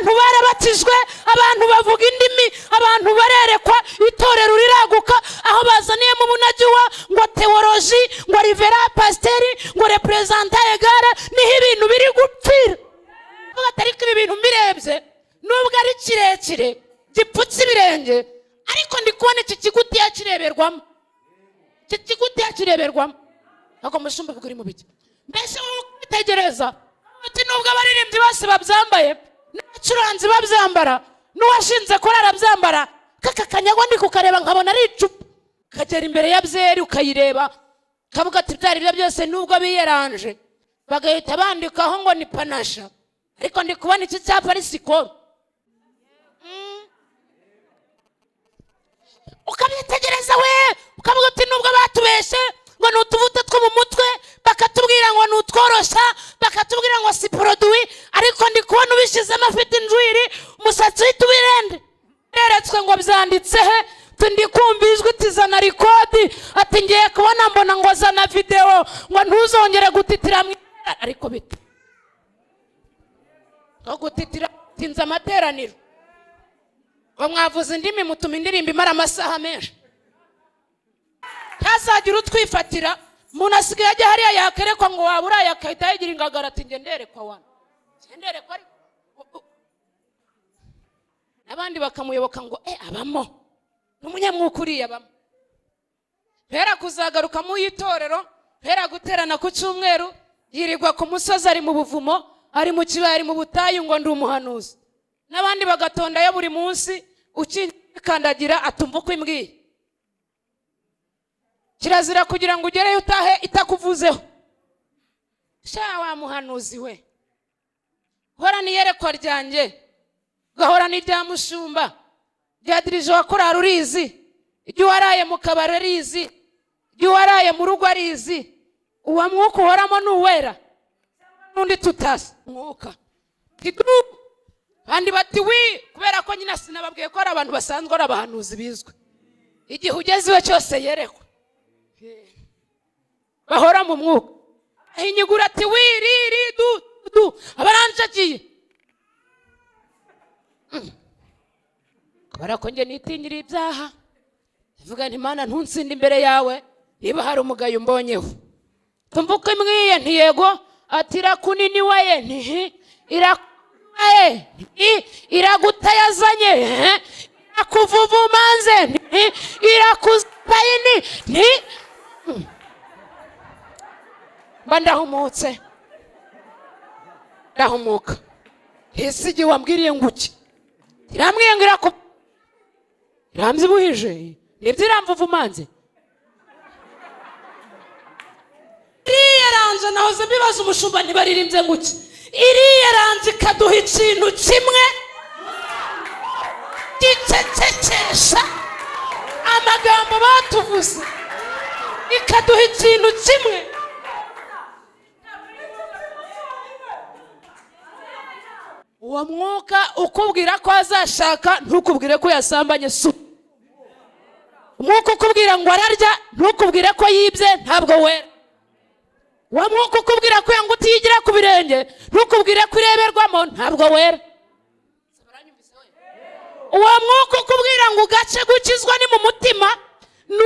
abantu barabatijwe abantu bavuga indimi abantu barerekwa itorero riraguka aho bazaniyemo umunagiwa ngo tewoloji ngo rivera pasiteri ngo reperezanta egare ni ho ibintu biri gupfira. Ariko ibi bintu mbirebye nubwo ari kirekire gipfutse ibirenge ariko ndi kubona iki kigutiya kireberwamo iki kigutiya kireberwamo ntabwo mushumba bwo uri mu biki. Mbese wowe kwitegereza uti nubwo abaririmbyi bose babyambaye n'abacuranzi babyambara n'uwashinze korari abyambara kaka kanyago ndi kukareba nkabona ari icupa. Kagera imbere ya byeri ukayireba kavuga ati byari byo byose nubwo biyeranje. Bagahita bandikaho ngo ni panasha. Ariko ndi kubona iki cyapa ari sikoro Mm. ukabyitegereza we ukavuga uti nubwo batubeshe ngo ni utuvuta two mu mutwe. Bakatubwira ngo ni utworoshya bakatubwira ngo si poroduwi ariko ndi kubona ubishyizemo afite injwiri umusatsi uhita ubirende. Beretswe ngo byanditse he? Ndi kumva ijwi iti zana rikodi ati ngiye kubona mbona ngo zana videwo ngo ntuzongere gutitira mu ariko bite? Aho gutitira tinze amateraniro. Ngo mwavuze indimi mutuma indirimbo imara amasaha menshi. Ntazagire utwifatira. Umuntu asigaye ajya hariya yakerekwa ngo waba uraye agahita ingagara ati njye nderekwa wana? Njye nderekwa ariko abandi bakamuyoboka ngo e abamo. N'umunyamwuka uriya abamo. Mpera kuzagaruka mu y'itorero mpera guterana ku cyumweru yirirwa ku musozi ari mu buvumo ari mu kibaya ari mu butayu ngo ndi umuhanuzi. N'abandi bagatondayo buri munsi ukikandagira atumva uko imbwiye. Kirazira kugira ngo ugereyo utahe itakuvuzeho. Sha wa muhanuzi we. Horana iyerekwa ryanjye. Ugahorana irya mushumba rya dirije wa korari urizi ibyo waraye mu kabari arizi ibyo waraye mu rugo arizi. Uwo mwuka uhoramo ni uwera n'undi tutasi mwuka abandi bati wi kubera ko nyine sinababwiye ko ari abantu basanzwe ari abahanuzi bizwi igihe ugeze iwe cyose yerekwa. Bahora mu mwuka. Ahinyigura ati wi ri ri du du. Abaranjagiye Mm. kubera ko njye nitinyira ibyaha ndavuga nti mana ntunsinde imbere yawe. Niba hari umugayo umbonyeho tumva uko imwiye ntiyego ati irakunini waye ntihi irakubaye ntihi iraguta yazanye he. Irakuvuvumanze ntihi irakuzayini nti. Mba ndahumutse ndahumuka. Ese igihe wambwiriye ngo uki? Irambwiye ngo iraku iramzibuhije ni byo iramvuvumanze iriya ranje nahoze mbibaza umushumba ntibaririmbye ngo uki? Iriya ranje ikaduha ikintu kimwe. Gicecekesha. Amagambo batuvuze ikaduha ikintu kimwe uwo mwuka ukubwira ko azashaka ntukubwire ko yasambanye su. Umwuka ukubwira ngo ararya ntukubwire ko yibye ntabwo wera. Uwo mwuka ukubwira ko ngo utiyigira ku birenge ntukubwire ko ireberwamo ntabwo wera. Uwo mwuka ukubwira ngo ugace gukizwa ni mu mutima ni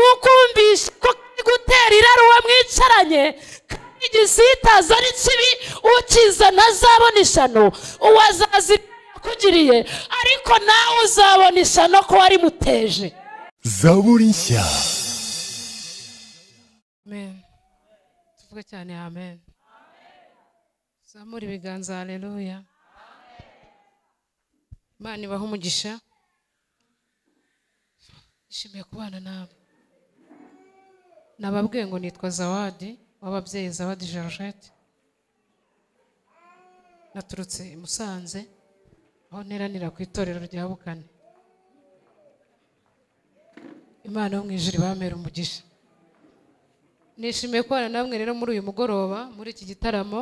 ko gutera irari uwo mwicaranye kandi igisitaza ari kibi ukiza ntazabona ishyano uwo azazi yakugiriye ariko nawe uzabona ishyano ko warimuteje zaburi nshya. Amen. Tuvuge cyane amen. Zamura ibiganza haleluya. Imana ibaha umugisha. Nishimiye kubana nawe. Nababwiye ngo nitwa zawadi w'ababyeyi zawadi georgette. Naturutse i musanze aho nteranira ku itorero rya bukane. Imana yo mu ijuru ibamera umugisha. Nishimiye kubana namwe rero muri uyu mugoroba muri iki gitaramo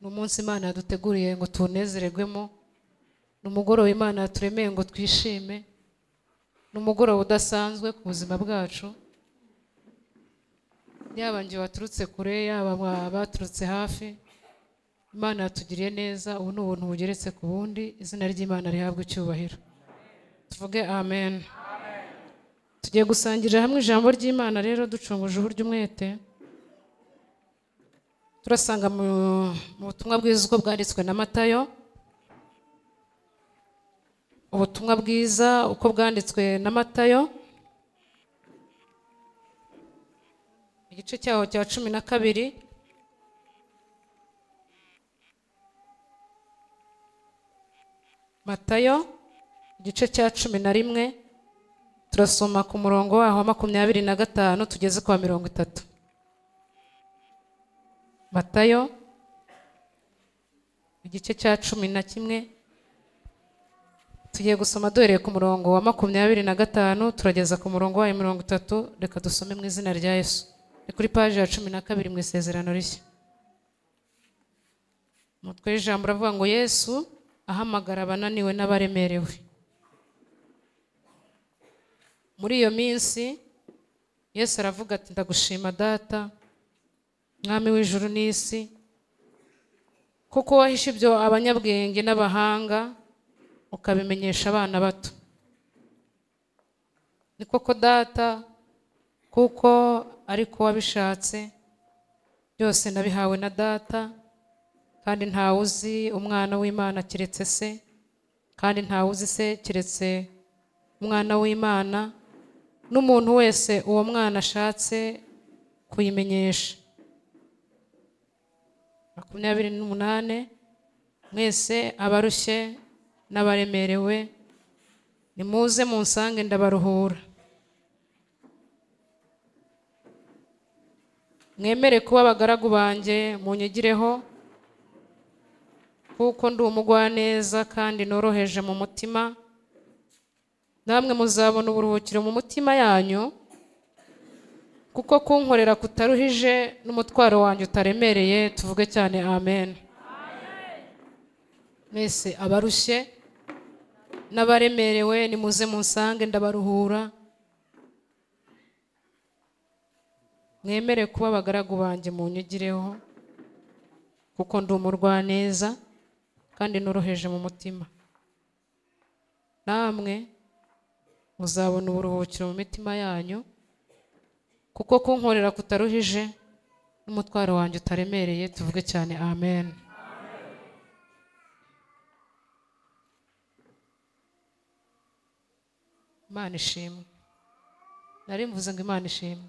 ni umunsi imana yaduteguriye ngo tuwunezererwemo ni umugoroba imana yaturemeye ngo twishime ni umugoroba udasanzwe ku buzima bwacu. Yaba njye waturutse kure yaba aba- abaturutse hafi. Imana yatugiriye neza ubu ni ubuntu bugeretse ku bundi. Izina ry'imana rihabwa icyubahiro. Tuvuge amen. Tugiye gusangirira hamwe ijambo ry'imana rero ducunguje uburyo umwete. Turasanga mu butumwa bwiza uko bwanditswe na matayo. Ubutumwa bwiza uko bwanditswe na matayo. Igice cyaho cya cumi na kabiri. Matayo igice cya cumi na rimwe. Turasoma ku murongo waho wa makumyabiri na gatanu tugeze ku wa mirongo itatu. Matayo igice cya cumi na kimwe. Tugiye gusoma duhereye ku murongo wa makumyabiri na gatanu turageza ku murongo wayo mirongo itatu. Reka dusome mu izina rya yesu. Ni kuri paji ya cumi na kabiri mu isezerano rishya. Umutwe w'ijambo uravuga ngo yesu ahamagara abananiwe n'abaremerewe. Muri iyo minsi yesu aravuga ati ndagushima data mwami w'ijuru n'isi kuko wahishe ibyo abanyabwenge n'abahanga ukabimenyesha abana bato. Ni koko data kuko ariko wabishatse byose nabihawe na data kandi ntawe uzi umwana w'imana keretse se kandi ntawe uzi se keretse umwana w'imana n'umuntu wese uwo mwana ashatse kuyimenyesha. Makumyabiri n'umunani mwese abarushye n'abaremerewe nimuze munsange ndabaruhura. Mwemere kuba abagaragu banjye munyigireho kuko ndi umugwaneza kandi noroheje mu mutima. Namwe muzabona uburuhukiro mu mutima yanyu kuko kunkorera kutaruhije n'umutwaro wanjye utaremereye tuvuge cyane amen. Mwese abarushye n'abaremerewe nimuze munsange ndabaruhura. Mwemere kuba abagaragu banjye munyigireho kuko ndi umurwaneza kandi noroheje mu mutima. Namwe muzabona uburuhukiro mu mitima yanyu kuko kunkorera kutaruhije n'umutwaro wanjye utaremereye tuvuge cyane amen. Imana ishimwe. Nari mvuze ngo imana ishimwe.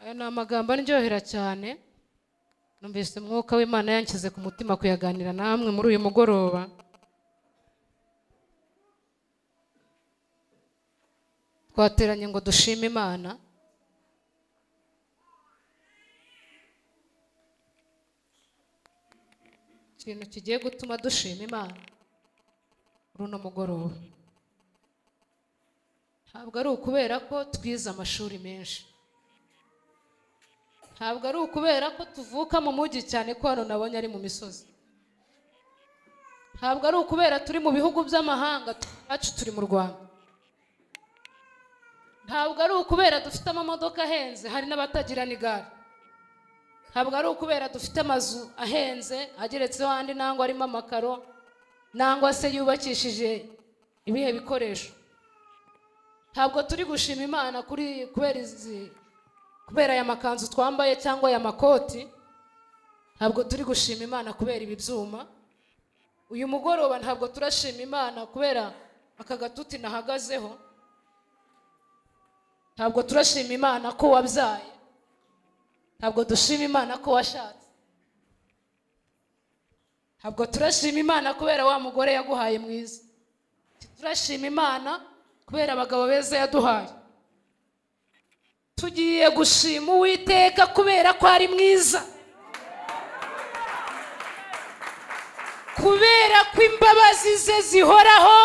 Aya ni amagambo aryohera cyane. Numvise umwuka w'imana yanshyize ku mutima kuyaganira namwe muri uyu mugoroba. Twateranye ngo dushime imana. Ikintu kigiye gutuma dushima imana muri uno mugoroba. Ntabwo ari ukubera ko twize amashuri menshi. Ntabwo ari ukubera ko tuvuka mu mujyi cyane ko hano nabonye ari mu misozi. Ntabwo ari ukubera turi mu bihugu by'amahanga twacu turi mu rwanda. Ntabwo ari ukubera dufite amamodoka ahenze hari n'abatagira n'igare. Ntabwo ari ukubera dufite amazu ahenze ageretseho andi nangwa arimo amakaro nangwa se yubakishije ibihe bikoresho. Ntabwo turi gushima imana kuri kubera izi kubera aya makanzu twambaye cyangwa aya makoti ntabwo turi gushima imana kubera ibi byuma. Uyu mugoroba ntabwo turashima imana kubera aka gatuti nahagazeho. Ntabwo turashima imana ko wabyaye. Ntabwo dushima imana ko washatse. Ntabwo turashima imana kubera wa mugore yaguhaye mwiza. Turashima imana kubera abagabo beza yaduhaye. Tugiye gushima uwiteka kubera ko ari mwiza. Kubera ko imbabazi ze zihoraho.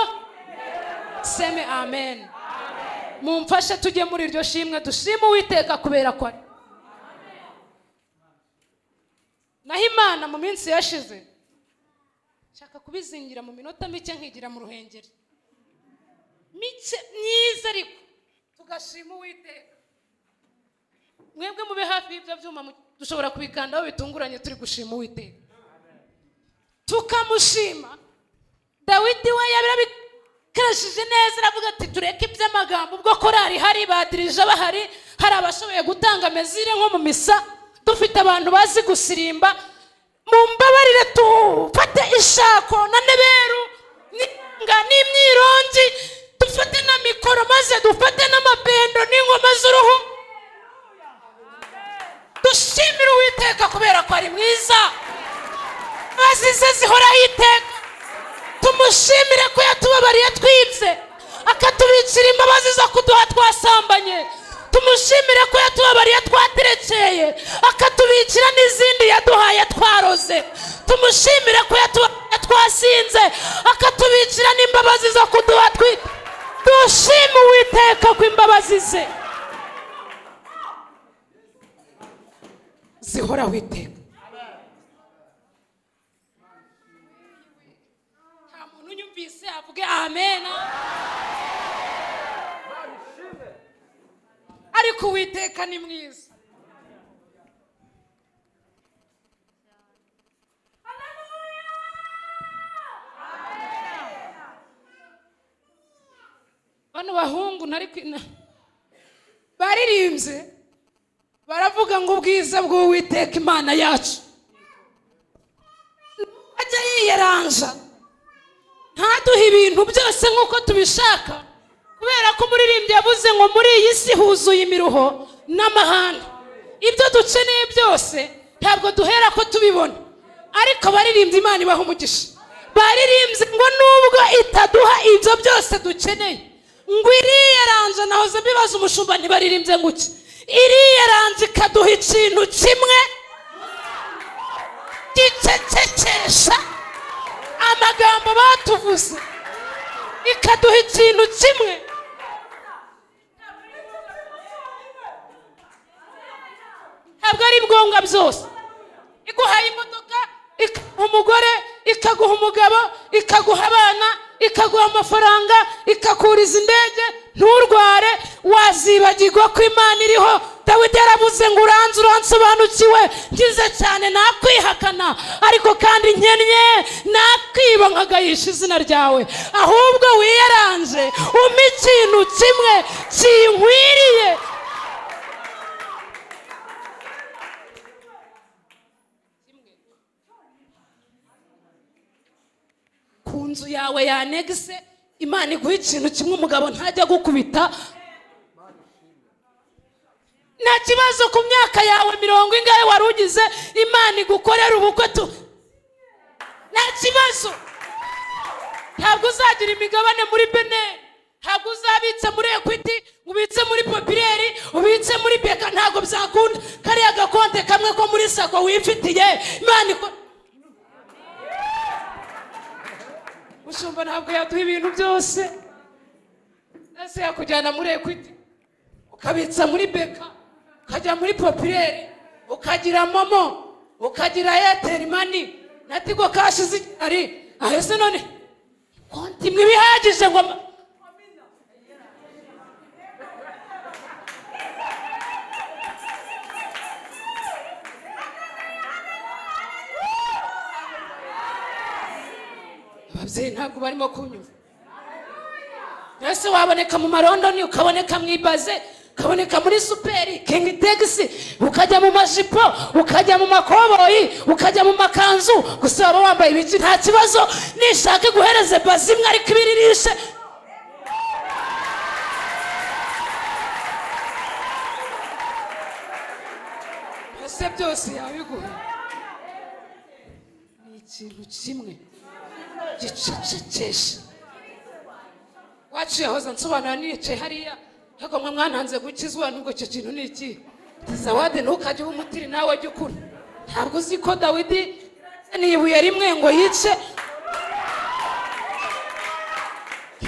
Seme amen. Mumfashe tujye muri iryo shimwe. Dushime uwiteka kubera ko ari. Naho imana mu minsi yashize nshaka kubizingira mu minota mike nkigira mu ruhengeri. Mike myiza ariko. Tugashima uwiteka. Mwebwe mube hafi y'ibyo byuma mu- dushobora kubikandaho bitunguranye turi gushima uwiteka. Tukamushima. Dawidi we yabirabikarashije neza aravuga ati tureke iby'amagambo. Ubwo korari hari badirije bahari hari abashoboye gutanga mezire nko mu misa. Dufite abantu bazi gusirimba. Mumbabarire dufate ishako na neberu n'imyirongi dufate na mikoro maze dufate n'amapendo n'ingoma z'uruhu. Dushimire uwiteka kubera ko ari mwiza. Azize zihoraho iteka tumushimire ko yatubabariye twibye. Akatubikira imbabazi zo kuduha twasambanye. Tumushimire ko yatubabariye twaterekeye. Akatubikira n'izindi yaduhaye twaroze. Tumushimire ko yatubabariye twasinze. Akatubikira n'imbabazi zo kuduha twi. Dushime uwiteka ko imbabazi ze. Zihoraho iteka nta muntu unyumvise avuge amena ariko uwiteka ni mwiza. Bano bahungu ntari baririmbye. Baravuga ngo ubwiza bw'uwiteka imana yacu. Ajya yiyeranja ntaduhe ibintu byose nk'uko tubishaka. Kubera ko umuririmbyi yavuze ngo muri iyi si huzuye imiruho n'amahane. Ibyo dukeneye byose ntabwo duhera ko tubibona. Ariko abaririmbyi imana ibaha umugisha. Baririmbye ngo nubwo itaduha ibyo byose dukeneye. Ngo iriyeranje nahoze mbibaza umushumba ntibaririmbye ngo iki iriyeranje ikaduha ikintu kimwe gicecekesha amagambo batuvuze ikaduha ikintu kimwe ntabwo ari ngombwa byose iguhaye imodoka umugore ikaguha umugabo ikaguha abana ikaguha amafaranga ikakuriza indege nturware wazibagirwa ko imana iriho. Dawidi yaravuze ngo uranze uransobanukiwe ngize cyane nakwihakana. Ariko kandi nkennye nakwiba nkagayisha izina ryawe. Ahubwo wiyaranje umpe ikintu kimwe kinkwiriye. Ku nzu yawe yanegise imana iguha ikintu kimwe umugabo ntajya gukubita. Nta kibazo ku myaka yawe mirongo ingahe wari ugize. Imana igukorera ubukwe tu. Nta kibazo. Ntabwo uzagira imigabane muri beneri ntabwo uzabitse muri ekwiti ubitse muri popireri ubitse muri beka. Ntabwo byakunda. Kariya gakonte kamwe ko muri sako wifitiye imana ikora mushumba ntabwo yaduha ibintu byose. Ese yakujyana muri ekwiti ukabitsa muri beka ukajya muri popireri ukagira momo ukagira eyateri mani na tigo kashi zigihari. Aho se none? Konti imwe ibihagije ngo ababyeyi ntabwo barimo kunyumva ese waboneka mu marondoni ukaboneka mu ibaze ukaboneka muri superi kingi tegisi ukajya mu majipo ukajya mu makoboyi ukajya mu makanzu. Gusa waba wambaye ibiki? Nta kibazo. Nishaka guhereze bazi imwe ariko ibiririshe. Ese byose yabiguha ni ikintu kimwe. Gicecekesha waciye ahoza nsobanura nicaye hariya ariko mwe mwananze gukizwa nubwo icyo kintu ni iki? Zawadi ntukajye uba umutiri nawe jya ukura ntabwo uzi ko dawidi ni ibuye rimwe ngo yice?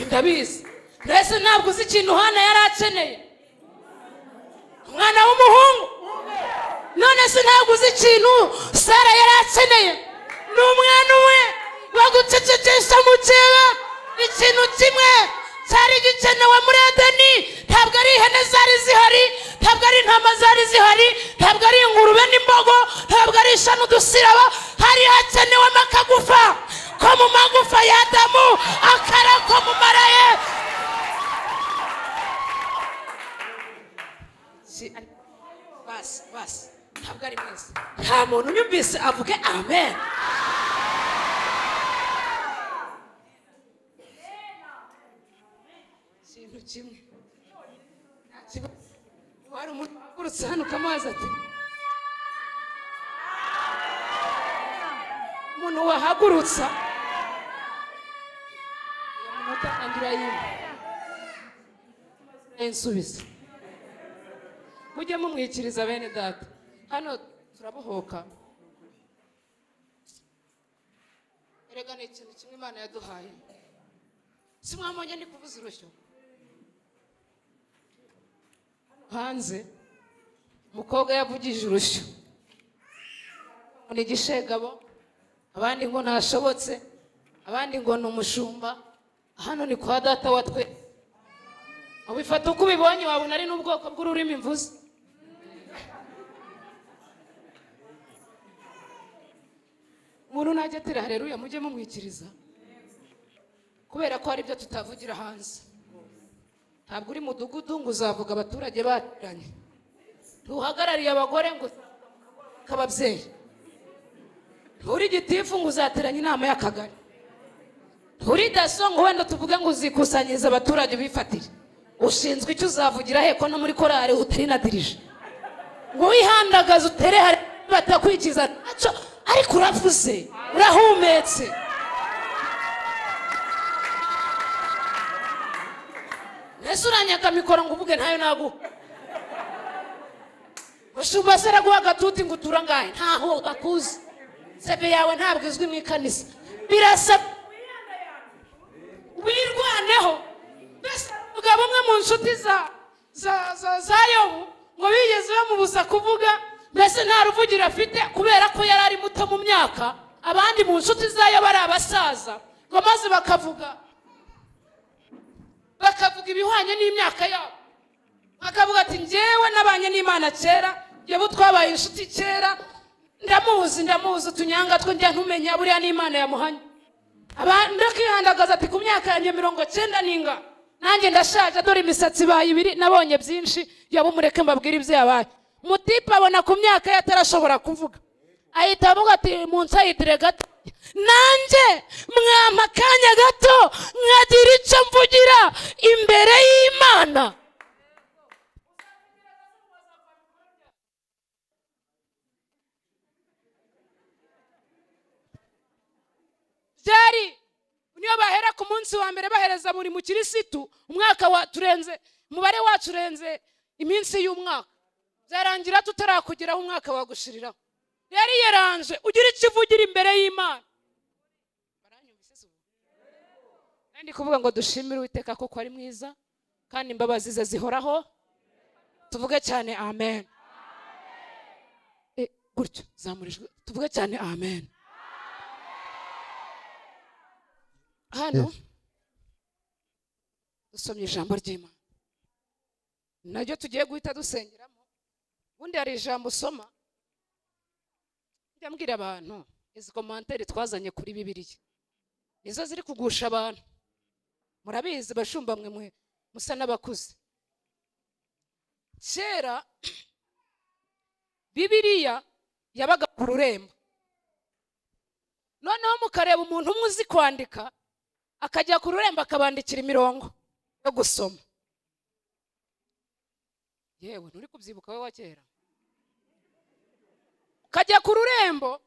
Ndabizi. Mbese ntabwo uzi ikintu hana yari akeneye? Umwana w'umuhungu. None se ntabwo uzi ikintu sara yari akeneye? Ni umwana umwe. Bagucecekesha mu cyeba ikintu kimwe cyari gikenewe muri edeni ntabwo ari ihene zari zihari ntabwo ari intama zari zihari ntabwo ari ingurube n'imbogo ntabwo ari isha n'udusiraba. Hari hakenewemo akagufa ko mu magufa ya adamu akara ko mu mara ye ntabwo ari mwiza nta muntu unyumvise avuge amen ikintu kimwe nta kibazo wari wahagurutse hano ukamubaza ati umuntu wahagurutsa iyo minota andura yimwe nsubiza mujye mumwikiriza bene data hano turabohoka erega ni ikintu kimwe imana yaduhaye si mwamubonye ndi kuvuza urushyo hanze umukobwa yavugije urushyo ni igishegabo abandi ngo ntashobotse. Abandi ngo ni umushumba. Hano ni kwa data wa twe. Ubifata uko ubibonye wabona ari n'ubwoko bw'ururimi mvuze. Umuntu najya atera hareruya mujye mumwikiriza. Kubera ko hari ibyo tutavugira hanze. Ntabwo uri mudugudu ngo uzavuga abaturage bateranye ntuhagarariye abagore ngo k'ababyeyi nturi gitifu ngo uzateranye inama y'akagari. Nturi daso ngo wenda tuvuge ngo uzikusanyiriza abaturage bifatire. Ushinzwe icyo uzavugira he ko no muri korari utari na dirije ngo wihandagaze utere hari batakwikiza. Ntacyo ariko uravuze urahumetse. Ese uranyaga mikoro ngo uvuge ntayo naguha. Ushumba se araguha agatuti ngo utura ngahe ntaho akuzi sebe yawe ntabwo izwi mu ikanisa. Birasa wirwaneho. Mbese umugabo umwe mu nshuti za za yobu ngo bigeze bamubuza kuvuga mbese nta ruvugiro afite kubera ko yari ari muto mu myaka. Abandi mu nshuti za yobu ari abasaza ngo maze bakavuga bakavuga ibihwanye n'imyaka yabo. Bakavuga ati njyewe nabanye n'imana kera yewe twabaye inshuti kera. Ndamuzi ndamuzi utunyanga two njya ntumenya buriya n'imana yamuhanye. Abandi akihandagaza ati ku myaka yanjye mirongo cyenda n'inga nanjye ndashaje dore imisatsi ibaye ibiri nabonye byinshi yaba umureke mbabwire ibyo yabaye. Mutipe abona ku myaka ye atarashobora kuvuga. Ahita avuga ati munsi ayitire gato. Nanjye mwampa akanya gato nkagira icyo mvugira imbere y'imana. Byari niyo bahera ku munsi wa mbere bahereza buri mukirisitu umwaka wa turenze umubare wacu urenze iminsi y'umwaka. Byarangira tutarakugeraho umwaka wagushiriraho yari yaranje ugira icyo uvugira imbere y'imana. Ndi kuvuga ngo dushimire uwiteka kuko ari mwiza kandi imbabazi ze zihoraho. Tuvuge cyane amen. Eh, gutyo zamurijwe tuvuge cyane amen. Hano dusomye ijambo ry'imana naryo tugiye guhita dusengeramo ubundi hari ijambo usoma njya mbwira abantu izi komantere twazanye kuri bibiliya nizo ziri kugusha abantu murabizi bashumba mwe musa n'abakuze kera bibiliya yabaga ku rurembo. Noneho mukareba umuntu umwe uzi kwandika. Akajya ku rurembo akabandikira imirongo yo gusoma. Yewe nturi kubyibuka we wa kera. Ukajya ku rurembo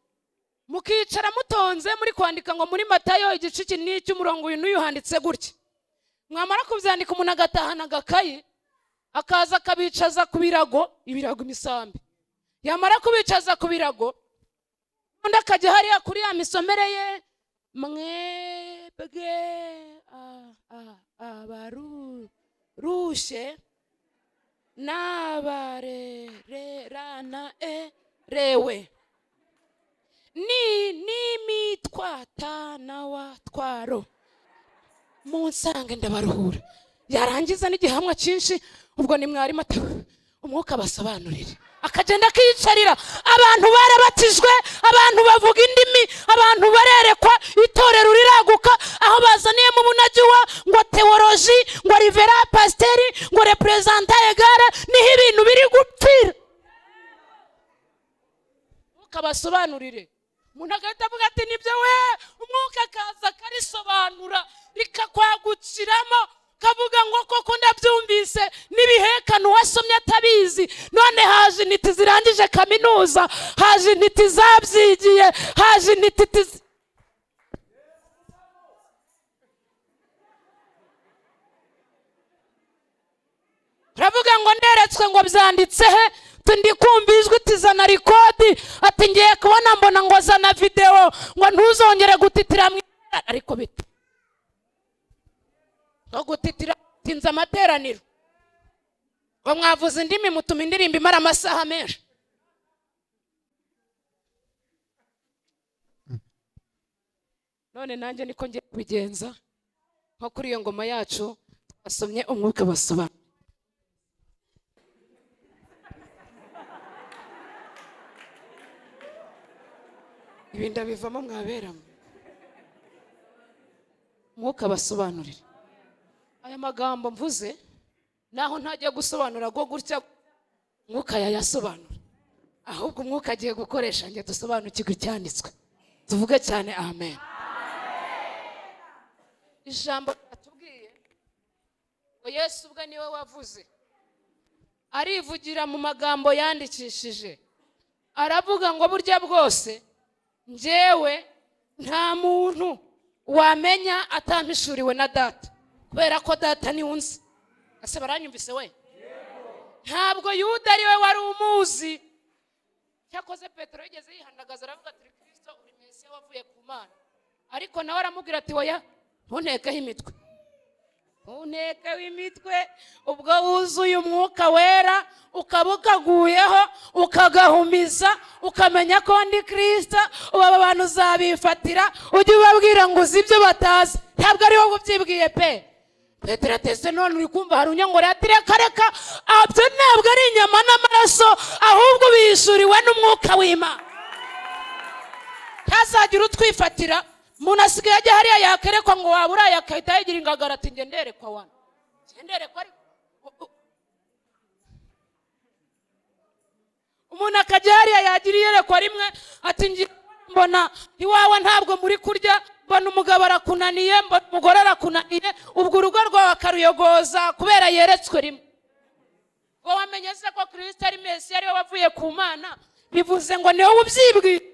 mukicara mutonze muri kwandika ngo muri matayo igice iki n'iki umurongo uyu n'uyu handitse gutya. Mwamara kubyandika umuntu agatahana agakayi akaza akabicaza ku birago ibirago imisambi. Yamara kubicaza ku birago undi akajya hariya kuri ya misomere ye mwebwe a- a- abarushye n'abarererana erewe ni n'imitwatana watwaro munsange ndabaruhura. Yarangiza n'igihamwa cyinshi ubwo ni mwarimu umwuka basobanurire. Akagenda akiyicarira. Abantu barabatijwe abantu bavuga indimi abantu barerekwa itorero riraguka aho bazaniyemo ubunagiwa ngo teworoji ngo rivera pasiteri ngo reperezanta egare ni ho ibintu biri gupfira. Umwuka basobanurire umuntu agahita avuga ati ni byo we umwuka akaza akarisobanura rikakwagukiramo kavuga ngo koko ndabyumvise n'ibihekane uwasomye atabizi. None haje intiti zirangije kaminuza haje intiti zabyigiye haje intiti zi- uravuga ngo nderetswe ngo byanditse he? Ndi kumva ijwi zana rikodi ati ngiye kubona mbona ngo zana videwo ngo ntuzongere gutitira mu ariko bite? Ngo gutitira tinze amateraniro. Ngo mwavuze indimi mutuma indirimbo imara amasaha menshi. None nanjye niko ngiye kubigenza. Nko kuri iyo ngoma yacu twasomye umwuka basobanura. Ibi ndabivamo mwaberamo umwuka basobanurire aya magambo mvuze naho ntajya gusobanura ngo gutya umwuka yayasobanura ahubwo umwuka agiye gukoresha ngo dusobanukirwe icyanditswe. Tuvuge cyane amen. Ijambo ryatubwiye ngo yesu ubwe ni we wavuze. Arivugira mu magambo yandikishije. Aravuga ngo burya bwose njyewe nta muntu wamenya atampishuriwe na data. Kubera ko data ni we unzi ese baranyumvise we? Ntabwo yuda ari we wari umuzi. Cyakoze petero yigeze yihandagaza aravuga ati kirisito uri mesiya wavuye ku mana. Ariko nawe aramubwira ati woya ntuntekeho imitwe. Ntuneke w'imitwe ubwo wuzuye umwuka wera ukaba ukaguyeho ukagahumiza ukamenya ko ndi kirisita ubu aba bantu uzabifatira ujye ubabwira ngo uzi ibyo batazi. Ntabwo ari wowe ubyibwiye pe. Petero atese none uri kumva hari unyongorera ati reka reka abyo ntabwo ari inyama n'amaraso ahubwo biyishuriwe n'umwuka w'imana. Ntazagire utwifatira. Umuntu asigaye ajya hariya yakerekwa ngo waba uraye agahita yigira ingagara ati njye nderekwa wana njye nderekwa ariko umuntu akajya hariya yagira iyerekwa rimwe ati mbona iwawe ntabwo muri kurya. Mbona umugabo arakunaniye mbona umugore arakunaniye ubwo urugo rwawe akaruyogoza kubera yeretswe rimwe. Ngo wamenye se ko kirisita ari mesi ari we wavuye ku mana? Bivuze ngo ni wowe ubyibwira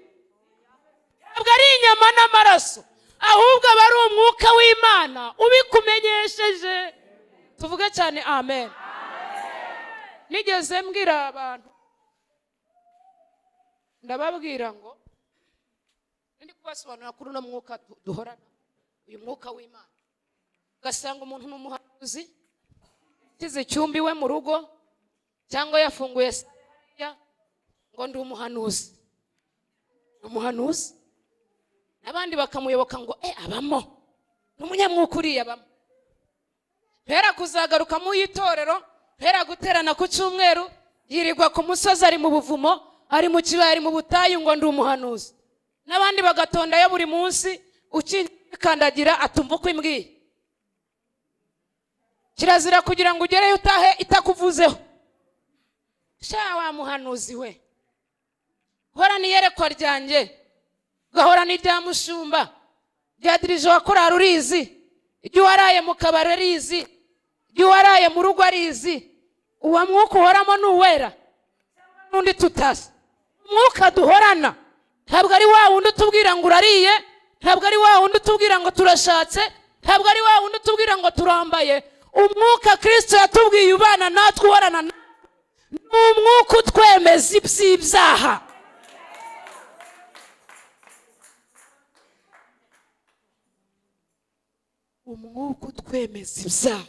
ntabwo ari inyama n'amaraso ahubwo aba ari umwuka w'imana ubikumenyesheje. Tuvuge cyane amen. Nigeze mbwira abantu ndababwira ngo kubasobanurira kuri uno mwuka du- duhorana. Uyu mwuka w'imana. Ugasanga umuntu ni umuhanuzi ushyize icyumba iwe mu rugo cyangwa yafunguye sariya ngo ndi umuhanuzi. Ni umuhanuzi? Abandi bakamuyoboka ngo e abamo. Ni umunyamwuka uriya abamo. Mpera kuzagaruka mu itorero mpera guterana ku cyumweru yirirwa ku musozi ari mu buvumo ari mu kibaya ari mu butayu ngo ndi umuhanuzi. N'abandi bagatondayo buri munsi ukikandagira atumva uko imbwiye. Kirazira kugira ngo ugereyo utahe itakuvuzeho. Wa muhanuzi we. Horana iyerekwa ryanjye. Ugahorana irya mushumba rya dirije wa korari urizi iryo waraye mu kabari arizi iryo waraye mu rugo arizi. Uwo mwuka uhoramo ni uwera. N'undi tutazi umwuka duhorana. Ntabwo ari wa wundi utubwira ngo urariye ntabwo ari wa wundi utubwira ngo turashatse ntabwo ari wa wundi utubwira ngo turambaye. Umwuka kirisito yatubwiye ubana natwe uhorana na ni umwuka utwemeza iby'ibyaha. Umwuka utwemeza ibyaha.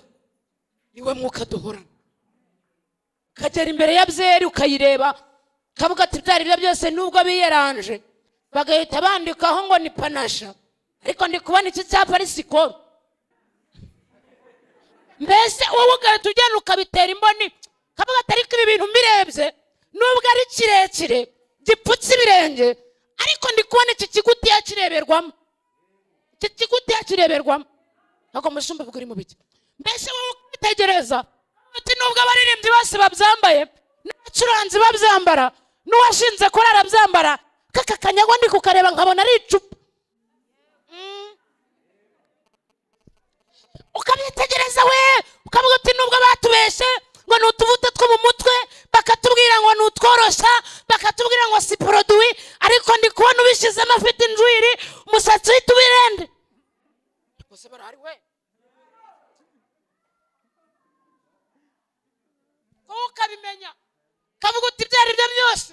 Niwe mwuka duhorana. Ukagera imbere ya byeri ukayireba ukavuga ati ibyo byo byose nubwo biyeranje bagahita bandikaho ngo ni panasha. Ariko ndi kubona iki cyapa ari sikoro mbese wowe ugahita ugenda ukabitera imboni? Kavuga ati ariko ibi bintu mbirebye. Nubwo ari kirekire gipfutse ibirenge. Ariko ndi kubona iki kigutiya kireberwamo. Iki kigutiya kireberwamo. Ntabwo mushumba ubwo uri mu biki mbese wowe ukitegereza uti nubwo abaririmbyi bose babyambaye n'abacuranzi babyambara? N'uwashinze korari abyambara? Kaka kanyagwa ndi kukareba nkabona ari icupa. Mm. ukabitegereza we ukavuga uti nubwo batubeshe ngo ni utuvuta two mu mutwe bakatubwira ngo ni utworoshya bakatubwira ngo si poroduwi ariko ndi kubona ubishyizemo afite injwiri umusatsi uhita ubirende. Ukabimenya kavuga uti ibyo ari byo byose.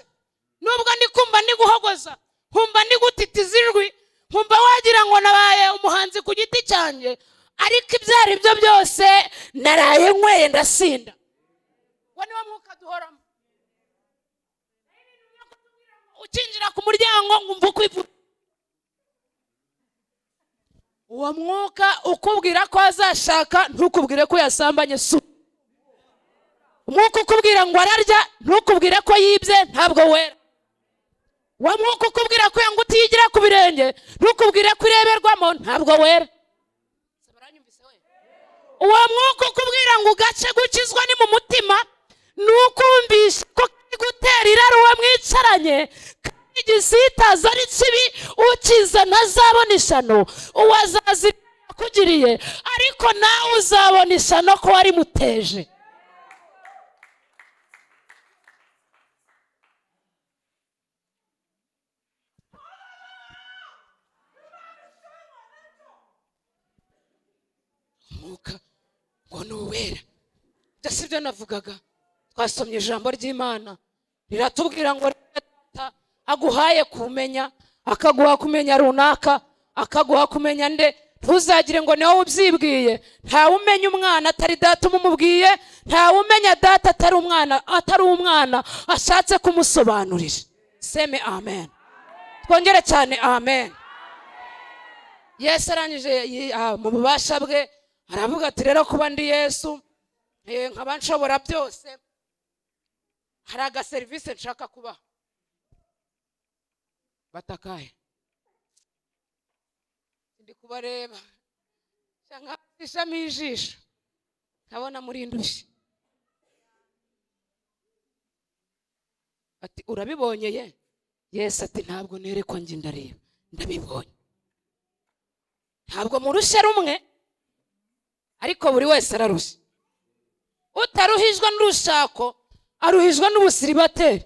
Nubwo ndi kumva ndi guhogoza nkumva ndi gutitiza ijwi nkumva wagira ngo nabaye umuhanzi ku giti cyanjye ariko ibyo ari byo byose naraye nkweye ndasinda. Uwo niwo mwuka duhoramo. Ukinjira ku muryango nkumva uko ivu uwo mwuka ukubwira ko azashaka ntukubwire ko yasambanye su. Umwuka ukubwira ngo ararya ntukubwire ko yibye ntabwo wera. Uwo mwuka ukubwira ko yanga utiyigira ku birenge ntukubwire ko ireberwamo ntabwo wera. Uwo mwuka ukubwira ngo ugace gukizwa ni mu mutima ni ukumvisha ko kari gutera irari uwo mwicaranye kandi igisitaza ari kibi ukiza ntazabona ishyano uwo azazira akugiriye ariko nawe uzabona ishyano ko warimuteje umwuka ngo ni uwera ibyo si byo navugaga twasomye ijambo ry'imana. Riratubwira ngo aguhaye kumenya akaguha kumenya runaka akaguha kumenya nde? Ntuzagire ngo ni wowe ubyibwiye. Ntawe umenya umwana atari data umumubwiye ntawe umenya data atari umwana atari umwana ashatse kumusobanurira. Seme amen. Twongere cyane amen. Yesu arangije ah, mu bubasha bwe aravuga ati rero kuba ndi yesu eh, nkaba nshobora byose. Hari agaserivisi nshaka kubaha. Batakaye. Ndi kubareba. Ishami ijisho nkabona muri indushyi ati urabibonye ye? Yesu ati ntabwo nerekwa njye ndareba. Ndabibonye. Ntabwo murushya rumwe ariko buri wese ararushya. Utaruhijwe n'urushako aruhijwe n'ubusiribateri.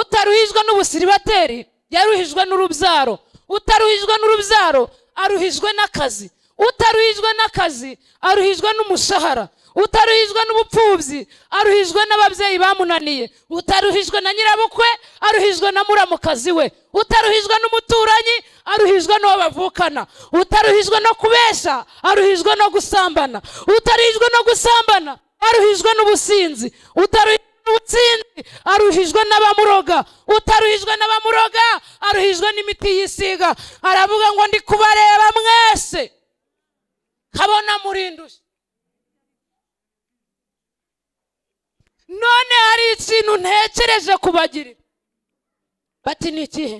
Utaruhijwe n'ubusiribateri yaruhijwe n'urubyaro. Utaruhijwe n'urubyaro aruhijwe n'akazi. Utaruhijwe n'akazi aruhijwe n'umushahara utaruhijwe n'ubupfubyi aruhijwe n'ababyeyi bamunaniye utaruhijwe na nyirabukwe aruhijwe na muramukazi we utaruhijwe n'umuturanyi aruhijwe n'uwo bavukana utaruhijwe no kubesha aruhijwe no gusambana utaruhijwe no gusambana aruhijwe n'ubusinzi utaruhijwe n'ubutsinzi aruhijwe n'abamuroga utaruhijwe n'abamuroga aruhijwe n'imiti yisiga. Aravuga ngo ndi kubareba mwese kabona murindushye none hari ikintu ntekereje kubagirira bati ni ikihe?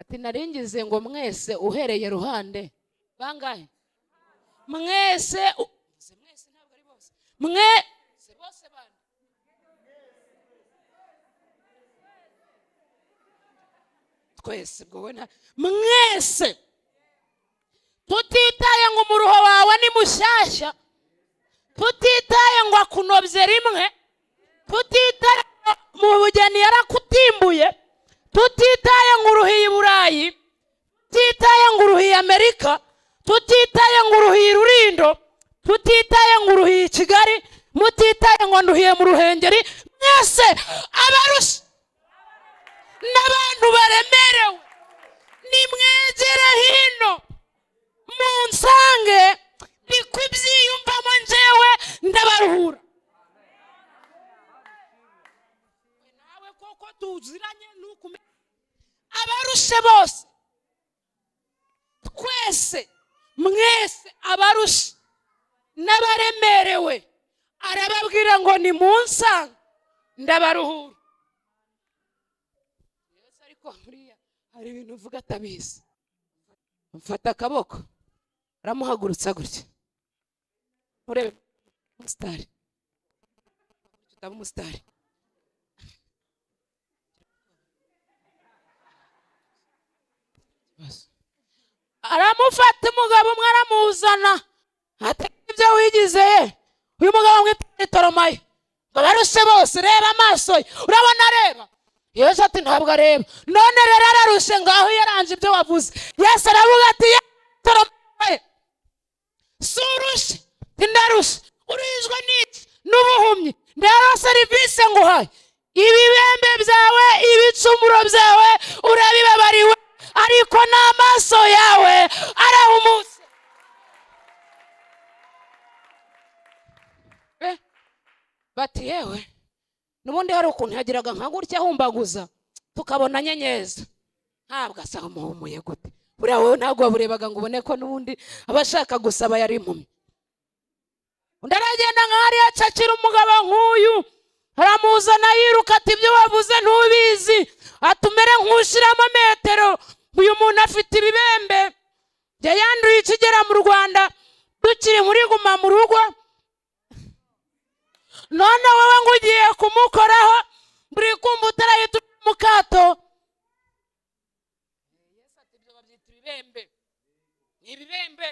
Ati naringize ngo mwese uhereye ruhande. Bangahe? Mwese mwese ntabwo ari bose. Mwese bose twese ubwo we mwese tutitaye ngo umuruho wawe ni mushyashya. Tutitaye ngo akunobye rimwe. Tutitaye mu bugeni yarakutimbuye. Tutitaye ngo uruhiye burayi. Tutitaye ngo uruhiye amerika. Tutitaye ngo uruhiye rurindo tutitaye ngo uruhiye kigali. Mutitaye ngo nduhiye mu ruhengeri. Mwese abarusha n'abantu baremerewe. Nimwegere hino. Munsange ndi kubyiyumvamo njyewe ndabaruhura nawe koko tuziranye nukume abarushe bose. Twese mwese abarushe. N'abaremerewe. Arababwira ngo ni munsa ndabaruhura. Yesu ariko buriya hari ibintu uvuga atabizi. Mfata akaboko aramuhagurutsa gutya. Urebe umusitari utaba umusitari aramufata umugabo umwe aramuzana ati ibyo wigize ye uyu mugabo mwita toromayo ngo baruse bose reba amaso ye. Urabona areba? Yesu ati ntabwo areba. None rero ararushe ngaho yaranje ibyo wavuze. Yesu aravuga ati "Ye, toromayo si urushe ndarushe urizwe n'iki? N'ubuhumyi. Rero serivisi nguhaye ibibembe byawe ibicumuro byawe urabibabariwe. Ariko n'amaso yawe arahumutse. Eh, bati yewe n'ubundi hari ukuntu yagiraga nka gutya ahumbaguza. Tukabona nyenyeza ntabwo asa umuhumuye gute. Buriya wowe ntabwo waburebaga ngo ubone ko n'ubundi aba ashaka gusaba yari impumyi. Undi aragenda nk'ahari yacakira umugabo nk'uyu. Aramuzana yiruka ati ibyo wavuze ntubizi. Atumere nk'ushyiramo metero. Uyu muntu afite ibibembe. Jya yanduye ikigera mu rwanda. Tukiri muri guma mu rugo. None wowe ngo ugiye kumukoraho buri kumva utarahita ujya mu kato. Ni ibibembe.